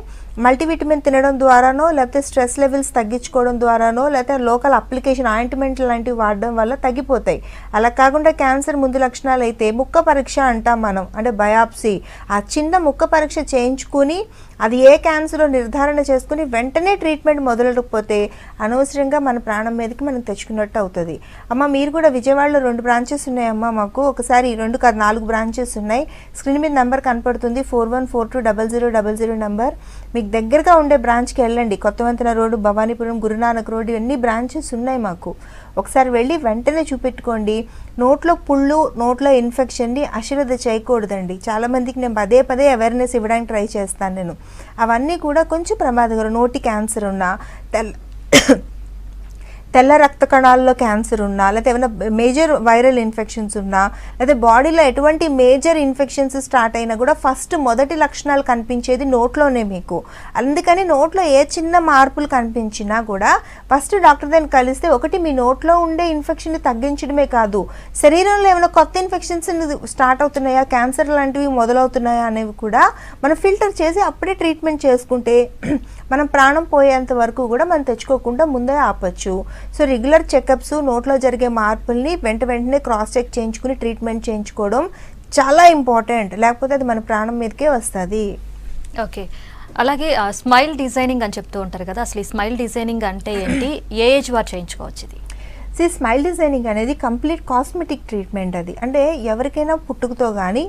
Speaker 2: మల్టీవిటమిన్ తినడం ద్వారానో లేకపోతే స్ట్రెస్ లెవెల్స్ తగ్గించుకోవడం ద్వారానో లేకపోతే లోకల్ అప్లికేషన్ ఆయింట్మెంట్ లాంటివి వాడడం వల్ల తగ్గిపోతాయి. అలా కాకుండా క్యాన్సర్ ముందు లక్షణాలు అయితే ముక్క పరీక్ష అంటాం మనం. అంటే బయాప్సీ ఆ చిన్న ముక్క పరీక్ష చేయించుకుని అది ఏ క్యాన్సరో నిర్ధారణ చేసుకుని వెంటనే ట్రీట్మెంట్ మొదలకపోతే అనవసరంగా మన ప్రాణం మీదకి మనం తెచ్చుకున్నట్టు అవుతుంది. అమ్మ మీరు కూడా విజయవాడలో రెండు బ్రాంచెస్ ఉన్నాయమ్మా మాకు. ఒకసారి రెండు కాదు నాలుగు బ్రాంచెస్ ఉన్నాయి. స్క్రీన్ మీద నెంబర్ కనపడుతుంది. Four one four two double zero double zero number మీకు దగ్గరగా ఉండే బ్రాంచ్కి వెళ్ళండి. కొత్తవంతన రోడ్డు భవానీపురం గురునానక్ రోడ్డు ఇవన్నీ బ్రాంచెస్ ఉన్నాయి మాకు. ఒకసారి వెళ్ళి వెంటనే చూపెట్టుకోండి. నోట్లో పుళ్ళు నోట్లో ఇన్ఫెక్షన్ని అశ్రద్ధ చేయకూడదండి. చాలామందికి నేను పదే పదే అవేర్నెస్ ఇవ్వడానికి ట్రై చేస్తాను నేను. అవన్నీ కూడా కొంచెం ప్రమాదకరం. నోటి క్యాన్సర్ ఉన్నా తెల్ల తెల్ల రక్త కణాల్లో క్యాన్సర్ ఉన్నా లేకపోతే ఏమైనా మేజర్ వైరల్ ఇన్ఫెక్షన్స్ ఉన్నా లేకపోతే బాడీలో ఎటువంటి మేజర్ ఇన్ఫెక్షన్స్ స్టార్ట్ అయినా కూడా ఫస్ట్ మొదటి లక్షణాలు కనిపించేది నోట్లోనే మీకు. అందుకని నోట్లో ఏ చిన్న మార్పులు కనిపించినా కూడా ఫస్ట్ డాక్టర్ దాన్ని కలిస్తే ఒకటి మీ నోట్లో ఉండే ఇన్ఫెక్షన్ని తగ్గించడమే కాదు శరీరంలో ఏమైనా కొత్త ఇన్ఫెక్షన్స్ స్టార్ట్ అవుతున్నాయా క్యాన్సర్ లాంటివి మొదలవుతున్నాయా అనేవి కూడా మనం ఫిల్టర్ చేసి అప్పుడే ట్రీట్మెంట్ చేసుకుంటే మనం ప్రాణం పోయేంత వరకు కూడా మనం తెచ్చుకోకుండా ముందే ఆపచ్చు. సో రెగ్యులర్ చెకప్స్ నోట్లో జరిగే మార్పుల్ని వెంట వెంటనే క్రాస్ చెక్ చేయించుకుని ట్రీట్మెంట్ చేయించుకోవడం చాలా ఇంపార్టెంట్ లేకపోతే అది మన ప్రాణం మీదకే వస్తుంది.
Speaker 1: ఓకే. అలాగే స్మైల్ డిజైనింగ్ అని చెప్తూ ఉంటారు కదా అసలు ఈ స్మైల్ డిజైనింగ్ అంటే ఏంటి? ఏ ఏజ్ వారు చేయించుకోవచ్చు ఇది?
Speaker 2: సి స్మైల్ డిజైనింగ్ అనేది కంప్లీట్ కాస్మెటిక్ ట్రీట్మెంట్ అది. అంటే ఎవరికైనా పుట్టుకతో కానీ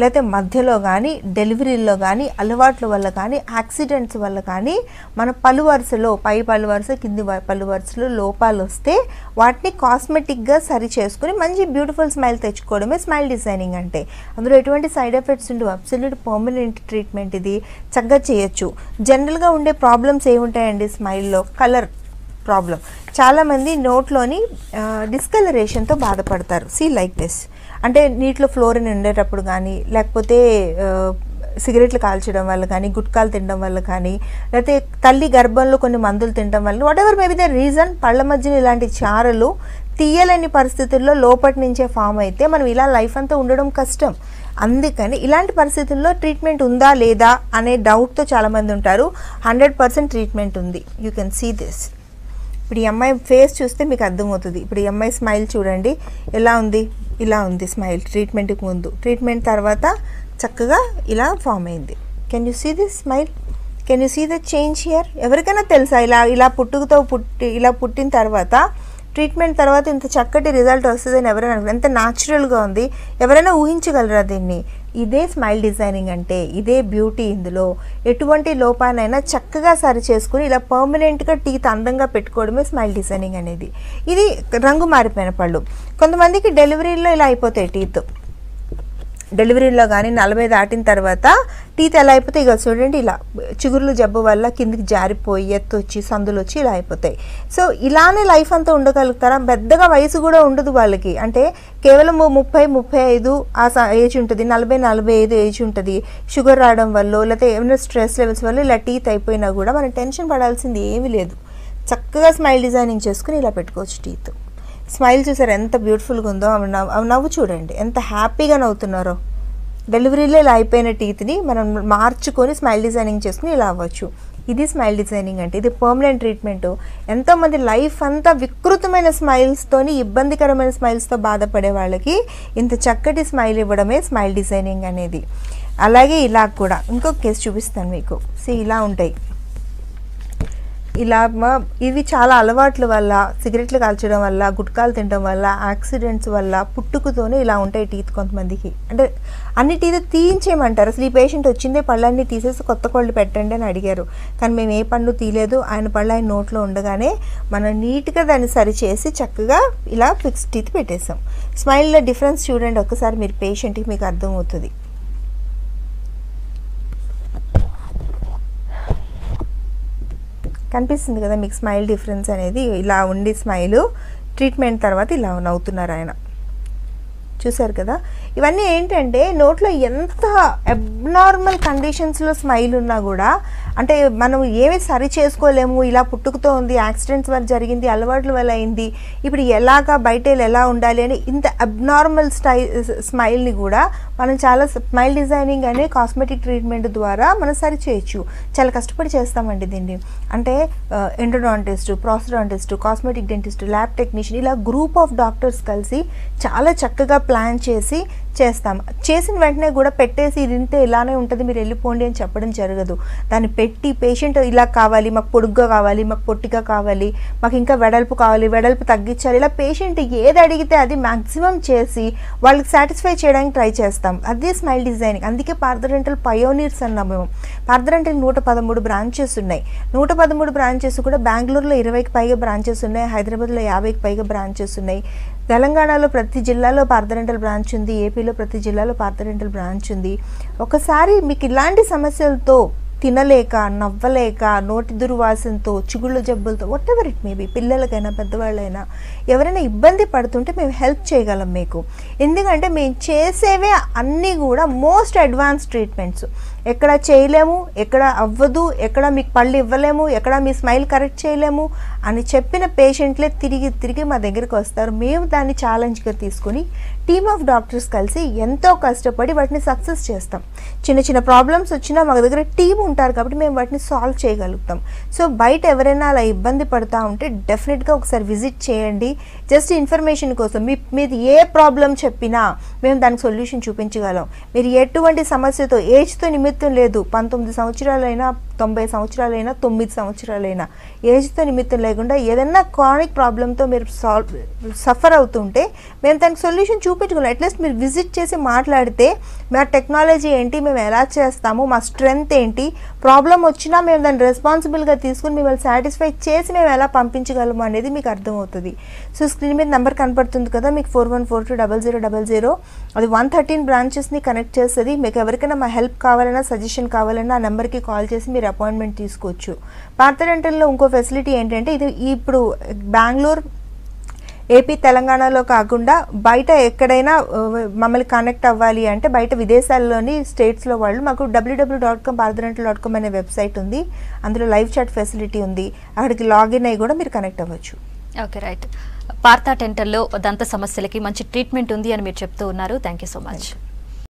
Speaker 2: లేకపోతే మధ్యలో కానీ డెలివరీల్లో కానీ అలవాట్ల వల్ల కానీ యాక్సిడెంట్స్ వల్ల కానీ మన పలు వరుసలో పై పలు వరుస కింది పలు వరుసలో లోపాలు వస్తే వాటిని కాస్మెటిక్గా సరి చేసుకుని మంచి బ్యూటిఫుల్ స్మైల్ తెచ్చుకోవడమే స్మైల్ డిజైనింగ్ అంటే. అందులో ఎటువంటి సైడ్ ఎఫెక్ట్స్ ఉండవు. అబ్సల్యూట్ పర్మనెంట్ ట్రీట్మెంట్ ఇది. చక్కగా చేయొచ్చు. జనరల్గా ఉండే ప్రాబ్లమ్స్ ఏముంటాయండి స్మైల్లో కలర్ ప్రాబ్లం చాలామంది నోట్లోని డిస్కలరేషన్తో బాధపడతారు. సీ లైక్ దిస్ అంటే నీటిలో ఫ్లోరిన్ ఉండేటప్పుడు కానీ లేకపోతే సిగరెట్లు కాల్చడం వల్ల కానీ గుట్కాలు తినడం వల్ల కానీ లేకపోతే తల్లి గర్భంలో కొన్ని మందులు తినడం వల్ల whatever maybe the reason పళ్ళ మధ్యన ఇలాంటి చారలు తీయలేని పరిస్థితుల్లో లోపటి నుంచే ఫామ్ అయితే మనం ఇలా లైఫ్ అంతా ఉండడం కష్టం. అందుకని ఇలాంటి పరిస్థితుల్లో ట్రీట్మెంట్ ఉందా లేదా అనే డౌట్తో చాలామంది ఉంటారు. హండ్రెడ్ పర్సెంట్ ట్రీట్మెంట్ ఉంది. యూ కెన్ సీ దిస్ ఇప్పుడు ఈ అమ్మాయి ఫేస్ చూస్తే మీకు అర్థమవుతుంది. ఇప్పుడు ఈ అమ్మాయి స్మైల్ చూడండి. ఎలా ఉంది? ఇలా ఉంది స్మైల్ ట్రీట్మెంట్కి ముందు. ట్రీట్మెంట్ తర్వాత చక్కగా ఇలా ఫామ్ అయింది. Can you see this smile can you see the change here ఎవరికైనా తెలుసా? ఇలా ఇలా పుట్టుకతో పుట్టి ఇలా పుట్టిన తర్వాత ట్రీట్మెంట్ తర్వాత ఇంత చక్కటి రిజల్ట్ వస్తుందని ఎవరైనా ఎంత న్యాచురల్గా ఉంది. ఎవరైనా ఊహించగలరా దీన్ని? ఇదే స్మైల్ డిజైనింగ్ అంటే ఇదే బ్యూటీ ఇందులో. ఎటువంటి లోపానైనా చక్కగా సరి చేసుకుని ఇలా పర్మనెంట్గా టీత్ అందంగా పెట్టుకోవడమే స్మైల్ డిజైనింగ్ అనేది. ఇది రంగు మారిపోయిన పళ్ళు. కొంతమందికి డెలివరీలో ఇలా అయిపోతాయి టీత్. డెలివరీలో కానీ నలభై దాటిన తర్వాత టీత్ ఎలా అయిపోతాయి ఇక చూడండి ఇలా చిగురులు జబ్బు వల్ల కిందికి జారిపోయి ఎత్తు వచ్చి సందులు వచ్చి ఇలా అయిపోతాయి. సో ఇలానే లైఫ్ అంతా ఉండగలుగుతారా? పెద్దగా వయసు కూడా ఉండదు వాళ్ళకి. అంటే కేవలం ముప్పై ముప్పై ఐదు ఆ ఏజ్ ఉంటుంది. నలభై నలభై ఐదు ఏజ్ ఉంటుంది. షుగర్ రావడం వల్ల లేకపోతే ఏమైనా స్ట్రెస్ లెవెల్స్ వల్ల ఇలా టీత్ అయిపోయినా కూడా మనం టెన్షన్ పడాల్సింది ఏమీ లేదు. చక్కగా స్మైల్ డిజైనింగ్ చేసుకుని ఇలా పెట్టుకోవచ్చు టీత్. స్మైల్ చూసారు ఎంత బ్యూటిఫుల్గా ఉందో. ఆమె నవ్వు ఆమె నవ్వు చూడండి. ఎంత హ్యాపీగా నవ్వుతున్నారో. డెలివరీలో ఇలా అయిపోయిన టీత్ని మనం మార్చుకొని స్మైల్ డిజైనింగ్ చేసుకుని ఇలా అవ్వచ్చు. ఇది స్మైల్ డిజైనింగ్ అంటే ఇది పర్మనెంట్ ట్రీట్మెంట్ ఎంతోమంది లైఫ్ అంతా వికృతమైన స్మైల్స్తోని ఇబ్బందికరమైన స్మైల్స్తో బాధపడే వాళ్ళకి ఇంత చక్కటి స్మైల్ ఇవ్వడమే స్మైల్ డిజైనింగ్ అనేది. అలాగే ఇలా కూడా. ఇంకొక కేసు చూపిస్తాను మీకు. సి ఇలా ఉంటాయి. ఇలా మా- ఇవి చాలా అలవాట్ల వల్ల సిగరెట్లు కాల్చడం వల్ల గుట్కాలు తినడం వల్ల యాక్సిడెంట్స్ వల్ల పుట్టుకతోనే ఇలా ఉంటాయి టీత్ కొంతమందికి. అంటే అన్ని టీత్ తీయించేయమంటారు? అసలు ఈ పేషెంట్ వచ్చిందే పళ్ళన్నీ తీసేసి కొత్త పళ్ళు పెట్టండి అని అడిగారు. కానీ మేము ఏ పళ్ళు తీయలేదు. ఆయన పళ్ళు ఆయన నోట్లో ఉండగానే మనం నీట్గా దాన్ని సరిచేసి చక్కగా ఇలా ఫిక్స్ టీత్ పెట్టేసాం స్మైల్లో డిఫరెన్స్ చూడండి. ఒక్కసారి మీరు పేషెంట్కి మీకు అర్థమవుతుంది. కనిపిస్తుంది కదా మీకు స్మైల్ డిఫరెన్స్ అనేది. ఇలా ఉండి స్మైల్ ట్రీట్మెంట్ తర్వాత ఇలా నవ్వుతున్నారు ఆయన. చూసారు కదా? ఇవన్నీ ఏంటంటే నోట్లో ఎంత అబ్నార్మల్ కండిషన్స్లో స్మైల్ ఉన్నా కూడా అంటే మనం ఏమి సరి చేసుకోలేము ఇలా పుట్టుకతో ఉంది యాక్సిడెంట్స్ వల్ల జరిగింది అలవాట్ల వల్ల అయింది ఇప్పుడు ఎలాగా బయట వెళ్ళి ఎలా ఉండాలి అని ఇంత అబ్నార్మల్ స్టై స్మైల్ని కూడా మనం చాలా స్మైల్ డిజైనింగ్ అనే కాస్మెటిక్ ట్రీట్మెంట్ ద్వారా మనం సరి చేయొచ్చు. చాలా కష్టపడి చేస్తామండి దీన్ని. అంటే endodontist prosthodontist cosmetic dentist lab technician ఇలా గ్రూప్ ఆఫ్ డాక్టర్స్ కలిసి చాలా చక్కగా ప్లాన్ చేసి చేస్తాం. చేసిన వెంటనే కూడా పెట్టేసి ఇది ఇంతే ఇలానే ఉంటుంది మీరు వెళ్ళిపోండి అని చెప్పడం జరగదు. దాన్ని పెట్టి పేషెంట్ ఇలా కావాలి మాకు పొడుగ్గా కావాలి మాకు పొట్టిగా కావాలి మాకు ఇంకా వెడల్పు కావాలి వెడల్పు తగ్గించాలి ఇలా పేషెంట్ ఏది అడిగితే అది మ్యాక్సిమం చేసి వాళ్ళకి సాటిస్ఫై చేయడానికి ట్రై చేస్తాం. అదే స్మైల్ డిజైనింగ్ అందుకే పార్థరెంటల్ పయోనీర్స్ అన్నాం మేము. పార్థరెంటల్ నూట పదమూడు బ్రాంచెస్ ఉన్నాయి. నూట పదమూడు బ్రాంచెస్ కూడా బెంగళూరులో ఇరవైకి పైగా బ్రాంచెస్ ఉన్నాయి హైదరాబాద్లో యాభైకి పైగా బ్రాంచెస్ ఉన్నాయి. తెలంగాణలో ప్రతి జిల్లాలో పార్థరెంటల్ బ్రాంచ్ ఉంది ఏపీలో ప్రతి జిల్లాలో పార్థరెంటల్ బ్రాంచ్ ఉంది. ఒకసారి మీకు ఇలాంటి సమస్యలతో తినలేక నవ్వలేక నోటి దుర్వాసనతో చిగుళ్ళ జబ్బులతో వాట్ ఎవర్ ఇట్ మేబీ పిల్లలకైనా పెద్దవాళ్ళైనా ఎవరైనా ఇబ్బంది పడుతుంటే మేము హెల్ప్ చేయగలం మీకు. ఎందుకంటే మేము చేసేవే అన్నీ కూడా మోస్ట్ అడ్వాన్స్ ట్రీట్మెంట్స్ ఎక్కడ చేయలేము ఎక్కడ అవ్వదు ఎక్కడ మీకు పళ్ళు ఇవ్వలేము ఎక్కడ మీ స్మైల్ కరెక్ట్ చేయలేము అని చెప్పిన పేషెంట్లే తిరిగి తిరిగి మా దగ్గరికి వస్తారు. మేము దాన్ని ఛాలెంజ్గా తీసుకుని టీమ్ ఆఫ్ డాక్టర్స్ కలిసి ఎంతో కష్టపడి వాటిని సక్సెస్ చేస్తాం. చిన్న చిన్న ప్రాబ్లమ్స్ వచ్చినా మా దగ్గర టీం ఉంటారు కాబట్టి మేము వాటిని సాల్వ్ చేయగలుగుతాం. సో బయట ఎవరైనా అలా ఇబ్బంది పడుతూ ఉంటే డెఫినెట్గా ఒకసారి విజిట్ చేయండి. జస్ట్ ఇన్ఫర్మేషన్ కోసం మీ మీది ఏ ప్రాబ్లం చెప్పినా మేము దానికి సొల్యూషన్ చూపించగలం. మీరు ఎటువంటి సమస్యతో ఏజ్తో నిమిత్తం లేదు. పంతొమ్మిది సంవత్సరాలైనా తొంభై సంవత్సరాలైనా తొమ్మిది సంవత్సరాలైనా ఏజ్తో నిమిత్తం లేకుండా ఏదైనా క్రానిక్ ప్రాబ్లంతో మీరు సాల్వ్ సఫర్ అవుతుంటే మేము దానికి సొల్యూషన్ చూపించగలం. అట్లీస్ట్ మీరు విజిట్ చేసి మాట్లాడితే మా టెక్నాలజీ ఏంటి మేము ఎలా చేస్తాము మా స్ట్రెంగ్త్ ఏంటి ప్రాబ్లం వచ్చినా మేము దాన్ని రెస్పాన్సిబుల్గా తీసుకుని మిమ్మల్ని సాటిస్ఫై చేసి మేము ఎలా పంపించగలము అనేది మీకు అర్థమవుతుంది. సో స్క్రీన్ మీద నెంబర్ కనపడుతుంది కదా మీకు four one four two double zero double zero. అది వన్ థర్టీన్ బ్రాంచెస్ని కనెక్ట్ చేస్తుంది. మీకు ఎవరికైనా మా హెల్ప్ కావాలన్నా సజెషన్ కావాలన్నా ఆ నెంబర్కి కాల్ చేసి మీరు అపాయింట్మెంట్ తీసుకోవచ్చు. పార్థరెంటల్లో ఇంకో ఫెసిలిటీ ఏంటంటే ఇది ఇప్పుడు బెంగళూరు ఏపీ తెలంగాణలో కాకుండా బయట ఎక్కడైనా మమ్మల్ని కనెక్ట్ అవ్వాలి అంటే బయట విదేశాల్లోని స్టేట్స్లో వాళ్ళు మాకు డబ్ల్యూడబ్ల్యూ డాట్ కామ్ పార్థరెంటల్ డాట్ కామ్ అనే వెబ్సైట్ ఉంది. అందులో లైవ్ చాట్ ఫెసిలిటీ ఉంది. అక్కడికి లాగిన్ అయ్యి కూడా మీరు కనెక్ట్ అవ్వచ్చు.
Speaker 1: Okay right. పార్థా టెంటర్లో దంత సమస్యలకి మంచి ట్రీట్మెంట్ ఉంది అని మీరు చెప్తూ ఉన్నారు. Thank you so much